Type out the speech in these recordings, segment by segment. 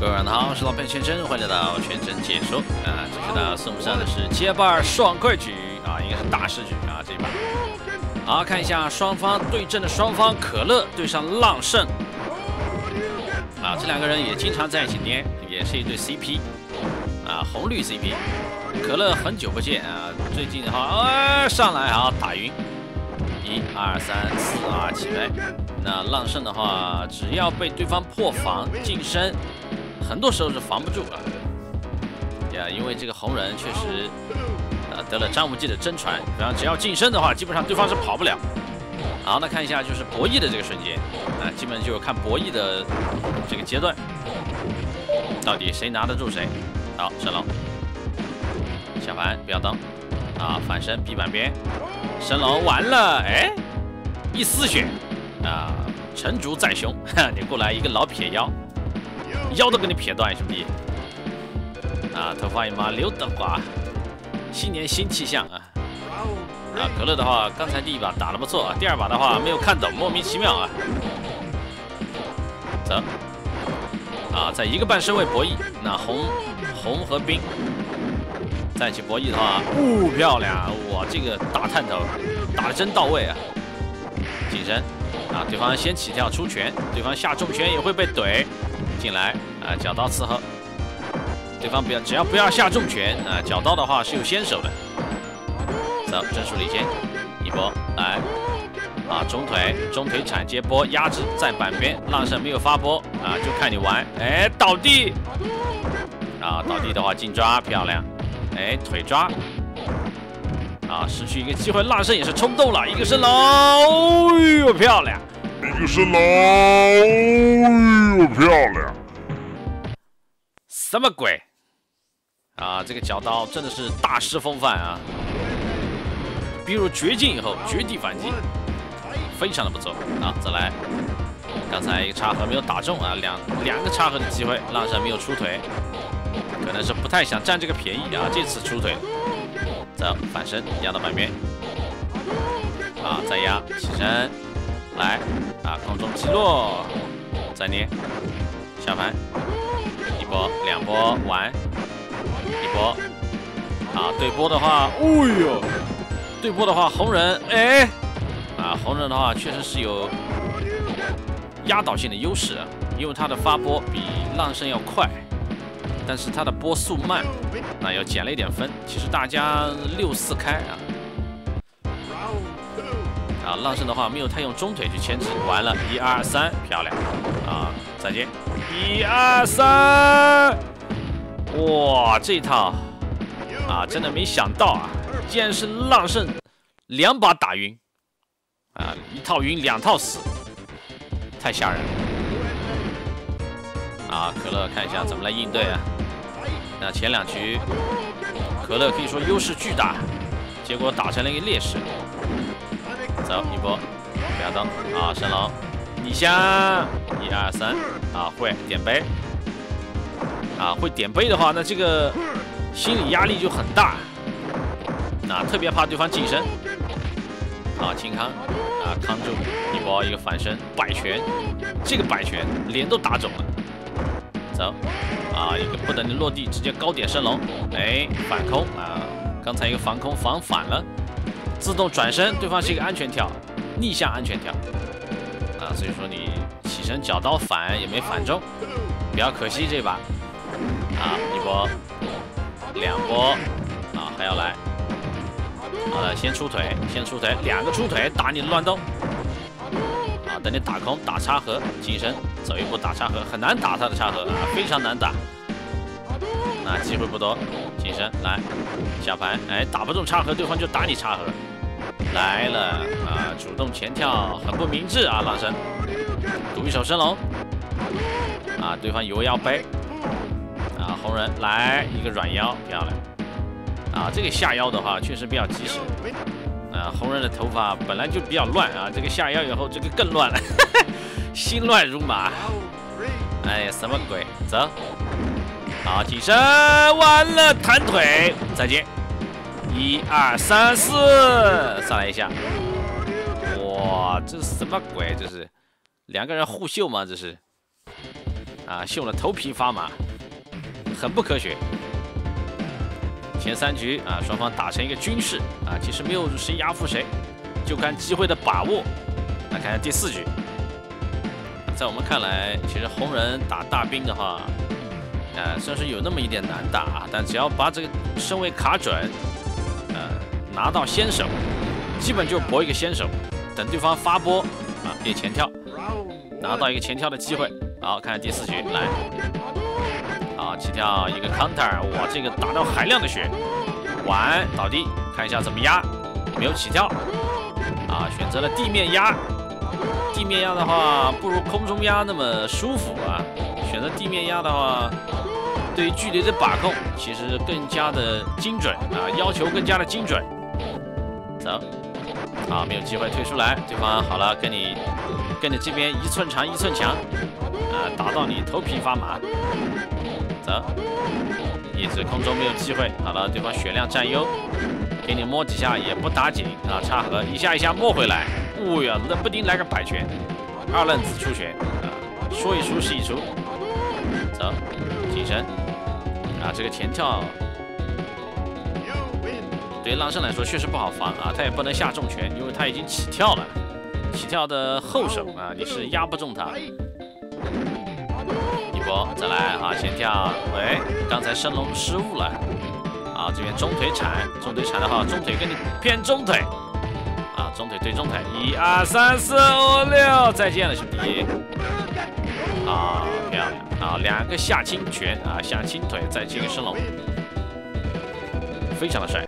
各位晚上好，我是老潘全真，欢迎来到全真解说啊！这次呢送上的是街霸爽快局啊，应该是大师局啊这一把。好，看一下双方对阵的双方，可乐对上浪胜啊，这两个人也经常在一起捏，也是一对 CP 啊，红绿 CP。可乐很久不见啊，最近哈啊上来啊打晕，一二三四啊起飞。那浪胜的话，只要被对方破防近身。很多时候是防不住啊，呀，因为这个红人确实，啊，得了张无忌的真传，然后只要近身的话，基本上对方是跑不了。好，那看一下就是博弈的这个瞬间，啊，基本就是看博弈的这个阶段，到底谁拿得住谁。好，神龙小凡不要动，啊，反身臂板边，神龙完了，哎，一丝血，啊，成竹在胸，哈 你过来一个老撇腰。腰都给你撇断，兄弟！啊，头发一麻，刘德华，新年新气象啊！啊，可乐的话，刚才第一把打得不错啊，第二把的话没有看懂，莫名其妙啊！走！啊，在一个半身位博弈，那红红和冰在一起博弈的话，呜，漂亮！哇，这个大探头打的真到位啊！近身啊，对方先起跳出拳，对方下重拳也会被怼。进来啊，脚刀伺候，对方不要，只要不要下重拳啊，脚刀的话是有先手的。走，正数领先一波来啊，中腿中腿铲接波压制在板边，浪胜没有发波啊，就看你玩。哎，倒地！啊，倒地的话进抓漂亮，哎，腿抓。啊，失去一个机会，浪胜也是冲动了一个升龙，哎呦漂亮，一个升龙，漂亮。什么鬼啊！这个角刀真的是大师风范啊！比如绝境以后绝地反击，非常的不错啊！再来，刚才一个插合没有打中啊，两两个插合的机会，浪神没有出腿，可能是不太想占这个便宜啊！这次出腿，走反身压到半边，啊，再压起身，来啊，空中击落，再捏下盘一。波两波完，一波，啊对波的话，哎呦，对波的话红人哎，啊红人的话确实是有压倒性的优势，因为他的发波比浪声要快，但是他的波速慢，那要减了一点分。其实大家六四开啊，啊浪胜的话没有太用中腿去牵制，完了，一二三，漂亮，啊再见。一二三，哇，这一套啊，真的没想到啊，竟然是浪胜两把打晕啊，一套晕两套死，太吓人了啊！可乐看一下怎么来应对啊？那前两局可乐可以说优势巨大，结果打成了一个劣势。走一波，不要动。啊，神龙。你先，一二三，啊会点背，啊会点背的话，那这个心理压力就很大，那特别怕对方近身，啊清康，啊康住一波一个反身。摆拳，这个摆拳脸都打肿了，走，啊一个不等你落地直接高点升龙，哎反空。啊，刚才一个防空防反了，自动转身，对方是一个安全跳，逆向安全跳。啊，所以说你起身脚刀反也没反中，比较可惜这把。啊，一波，两波，啊还要来。好了，先出腿，先出腿，两个出腿打你乱动。啊，等你打空打插合，近身走一步打插合，很难打他的插合啊，非常难打。那机会不多，近身来下盘，哎打不中插合，对方就打你插合。来了啊！主动前跳很不明智啊！狼神赌一手升龙啊！对方以为要背啊！红人来一个软腰，漂亮啊！这个下腰的话确实比较及时啊！红人的头发本来就比较乱啊，这个下腰以后这个更乱了，心乱如麻。哎呀，什么鬼？走，好起身，完了弹腿，再见。一二三四，上来一下，哇，这是什么鬼？这是两个人互秀吗？这是啊，秀了头皮发麻，很不科学。前三局啊，双方打成一个均势啊，其实没有谁压服谁，就看机会的把握。来看看第四局，在我们看来，其实红人打大兵的话，呃，算是有那么一点难打啊，但只要把这个身位卡准，拿到先手，基本就搏一个先手，等对方发波啊，变前跳，拿到一个前跳的机会。好，看看第四局来，好起跳一个 counter，哇，这个打到海量的血，完倒地，看一下怎么压，没有起跳，啊，选择了地面压，地面压的话不如空中压那么舒服啊，选择地面压的话，对于距离的把控其实更加的精准啊，要求更加的精准，走，好，没有机会退出来，对方好了，跟你跟你这边一寸长一寸强。啊，打到你头皮发麻。走，一直空中没有机会。好了，对方血量占优，给你摸几下也不打紧啊，插合一下一下摸回来。哦呀，冷不丁来个摆拳，二愣子出拳啊，说一出是一出。走，起身。啊，这个前跳对浪声来说确实不好防啊，他也不能下重拳，因为他已经起跳了。起跳的后手啊，你是压不中他。一波再来啊，先跳，喂，刚才升龙失误了，啊，这边中腿铲，中腿铲的话，中腿跟你偏中腿，啊，中腿对中腿，一二三四五六，再见了兄弟，啊，漂亮，啊，两个下轻拳啊，下轻腿，再接个升龙，非常的帅，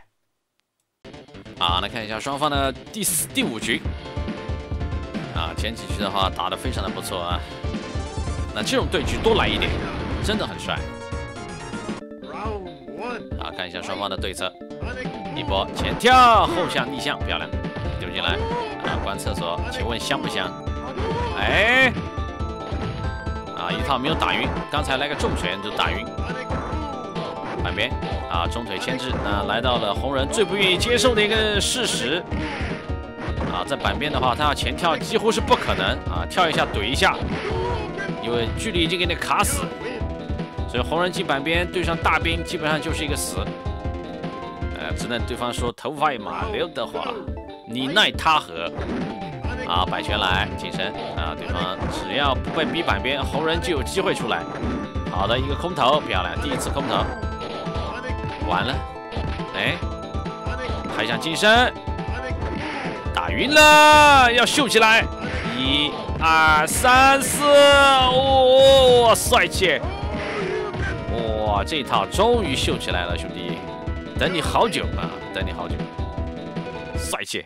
啊，来看一下双方的第四、第五局，啊，前几局的话打得非常的不错啊。那这种对局多来一点，真的很帅。好，看一下双方的对策，一波前跳后向逆向，漂亮，丢进来。啊，关厕所，请问香不香？哎，啊，一套没有打晕，刚才来个重拳就打晕。边，啊，中腿牵制，那来到了红人最不愿意接受的一个事实。啊，在板边的话，他要前跳几乎是不可能啊，跳一下怼一下。因为距离已经给你卡死，所以红人进板边对上大兵，基本上就是一个死。呃，只能对方说头发一麻，刘德华，你奈他何？啊，摆拳来近身啊，对方只要不被逼板边，红人就有机会出来。好的一个空投，漂亮，第一次空投，完了，哎，还想近身，打晕了，要秀起来，一。二三四，哇，帅气！哇，这套终于秀起来了，兄弟，等你好久啊，等你好久，帅气！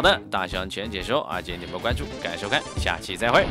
好的，大熊全解说阿杰点波关注，感谢收看，下期再会。